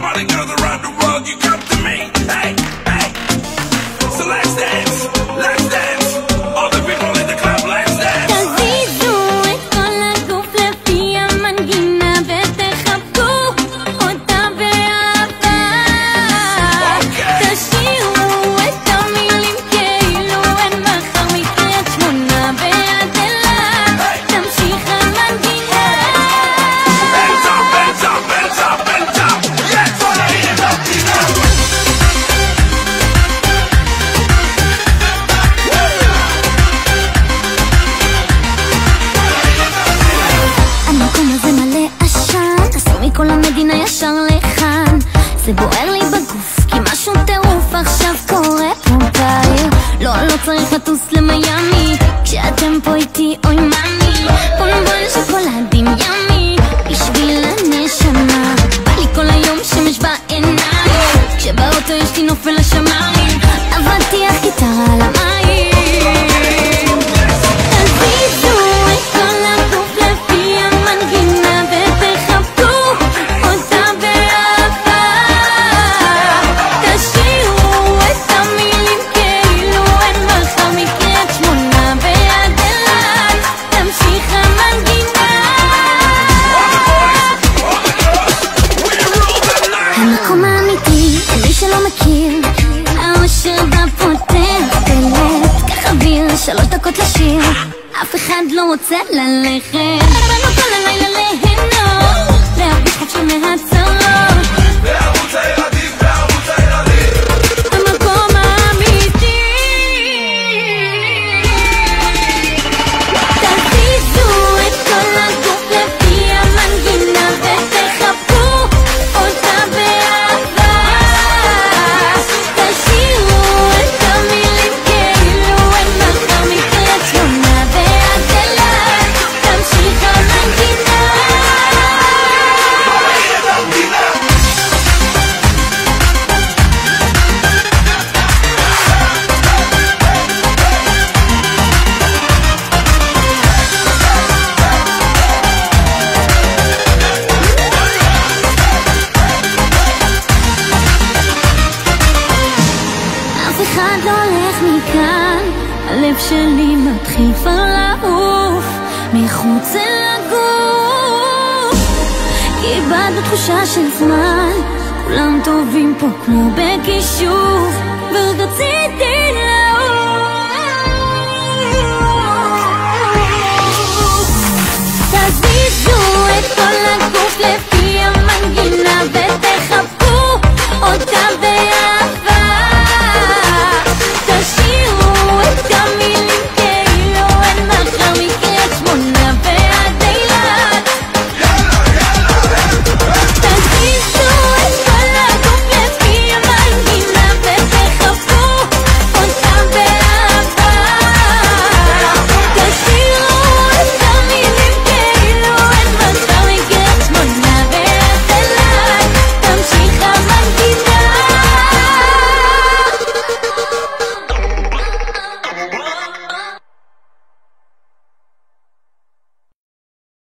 Somebody girls around the world, you come to me. כל המדינה ישר לכאן. זה בוער לי בגוף, כי משהו טירוף עכשיו קורה פה בעיר לא, לא צריך לטוס למיאמי, כשאתם פה איתי, אוי מאמי. בוא נבוא לשוקולד. לשיר אף אחד לא רוצה ללכת. הלב שלי מתחיל כבר לעוף מחוץ אל הגוף. איבדנו תחושה של זמן כולם טובים פה כמו בקישוב ורציתי לה